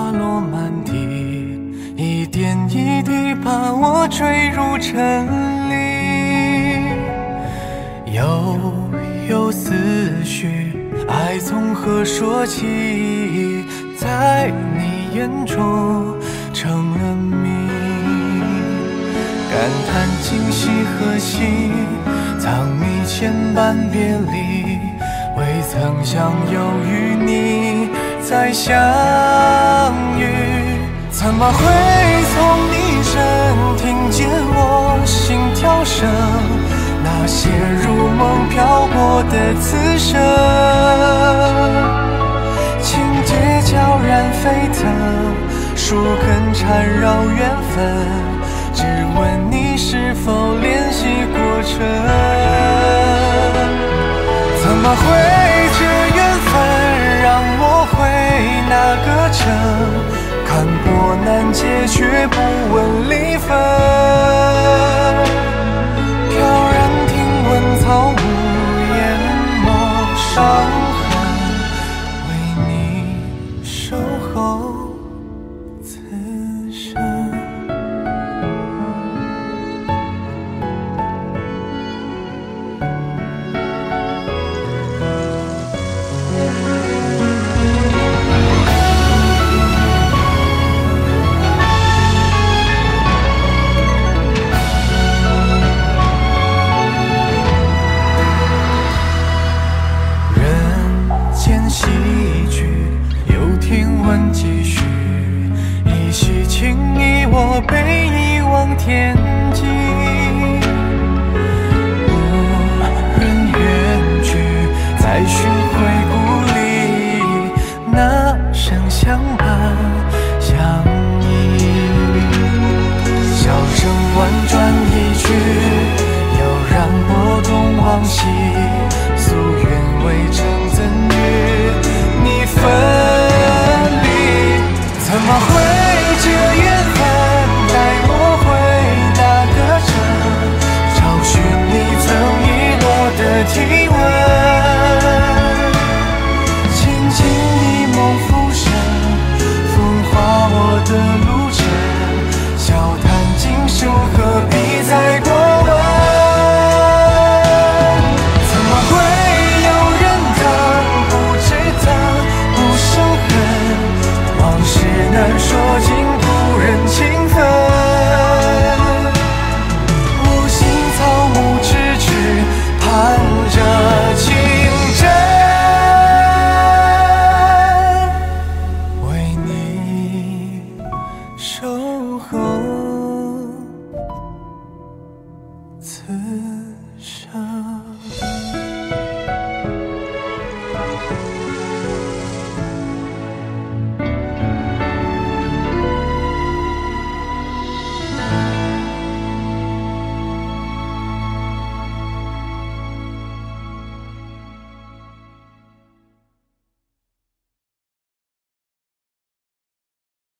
花落满地，一点一滴把我坠入尘里。悠悠思绪，爱从何说起？在你眼中成了谜。感叹今夕何夕，藏匿千般别离，未曾想又与你再相遇。怎么会从你身听见我心跳声？那些如梦飘过的此生，情节悄然沸腾，树根缠绕缘分。只问你是否练习过程？怎么会被遗忘天际。So